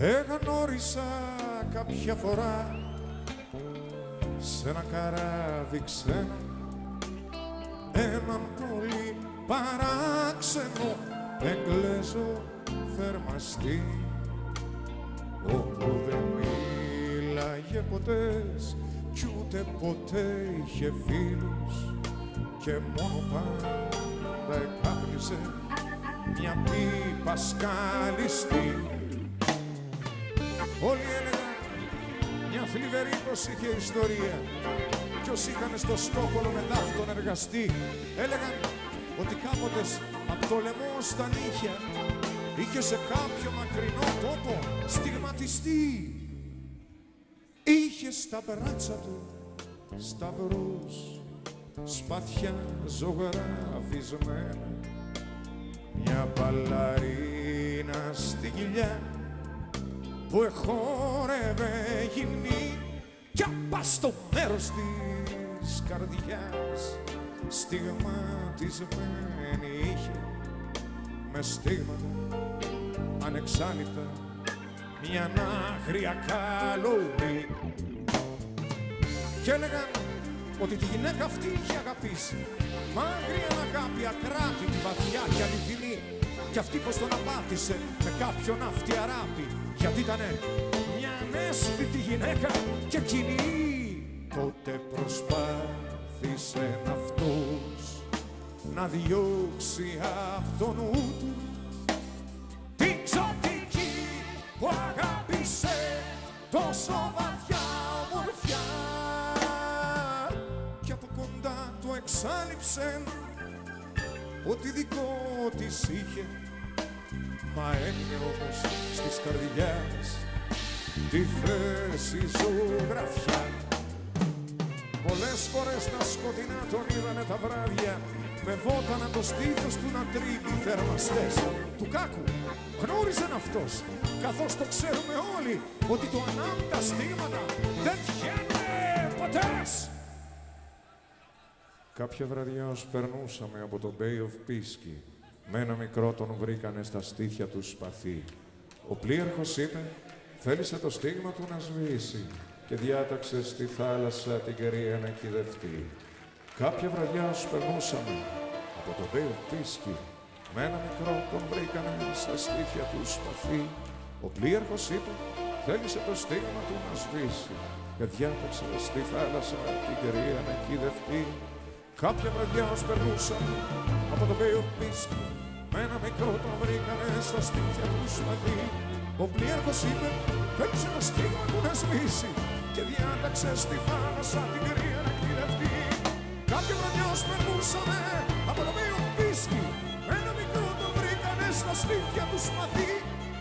Εγνώρισα κάποια φορά σε ένα καράβι ξένο έναν πολύ παράξενο Εγγλέζο θερμαστή. Όπου δεν μίλαγε ποτές κι ούτε ποτέ είχε φίλους και μόνο πάντα εκάπνιζε μια πίπα σκαλιστή Όλοι έλεγαν μια θλιβερή πως είχε ιστορία κι όσοι είχαν στο Στόχολο με δάφτον εργαστή έλεγαν ότι κάποτες από το λαιμό στα νύχια είχε σε κάποιο μακρινό τόπο στιγματιστεί. Είχε στα μπράτσα του σταυρούς σπαθιά ζωγραφισμένα μια μπαλαρίνα στη κοιλιά που εχόρευε γυμνή κι απά στο μέρος της καρδιάς στιγματισμένη είχε με στίγματα ανεξάλληπτα μια άγρια καλούνη και έλεγαν ότι τη γυναίκα αυτή είχε αγαπήσει Μα άγρια αγάπη ακράτητη, βαθιά και αληθινή κι αυτή πως τον απάτησε με κάποιον αυτιαράπη γιατί ήταν μια ανέσπιτη γυναίκα και εκείνη τότε προσπάθησε αυτός να διώξει από το νου του την ξωτική που αγάπησε τόσο βαθιά ομορφιά. Και από κοντά του εξάλληψε ότι δικό της είχε Μα έμεινε όμως στις καρδιάς τη θέση ζωγραφιά. Πολλές φορές τα σκοτεινά τον είδανε τα βράδια με βότανα το στήθος του να τρίβει οι θερμαστές του κάκου. Γνώριζαν αυτός, καθώς το ξέρουμε όλοι, ότι το ανάμετα στίγματα δεν βγαίνουν ποτές. Κάποια βραδιά ως περνούσαμε από το Bay of Pisky με ένα μικρό τον βρήκανε στα στήθια του σπαθί. Ο πλοίαρχος είπε, θέλησε το στίγμα του να σβήσει και διάταξε στη θάλασσα την κερία να κυδευτεί. Κάποια βραδιά ως περνούσαμε από το βέο πίσκι, με ένα μικρό τον βρήκανε στα στήθια του σπαθί. Ο πλοίαρχος είπε, θέλησε το στίγμα του να σβήσει και διάταξε στη θάλασσα την κερία να κυδευτεί. Κάποια βραδιά ως περνούσαμε από το βέο πίσκι, με ένα μικρό τον βρήκανε στα στήθια του σπαθί. Ο πλοίαρχος είπε, θέλησε το στίγμα του να σβήσει και διάταξε στη θάλασσα την κρύα να κυδευτεί. Κάποια βραδιά ως περνούσαμε από το βίο πίσκι, με ένα μικρό τον βρήκανε στα στήθια του σπαθί.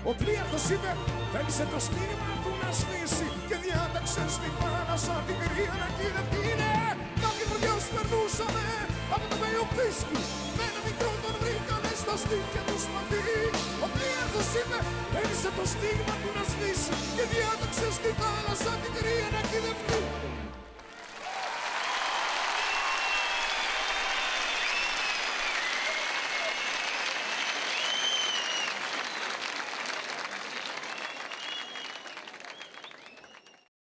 Ο πλοίαρχος είπε, θέλησε το στίγμα του να σβήσει και διάταξε στη θάλασσα την κρύα να από το βίο πίσκι, με ένα μικρό τον βρήκανε στα στήθια του σπαθί. Ο πλοίαρχος είπε, θέλησε το στίγμα του να σβήσει και διάταξε στη θάλασσα την κρύα να κυδευτεί.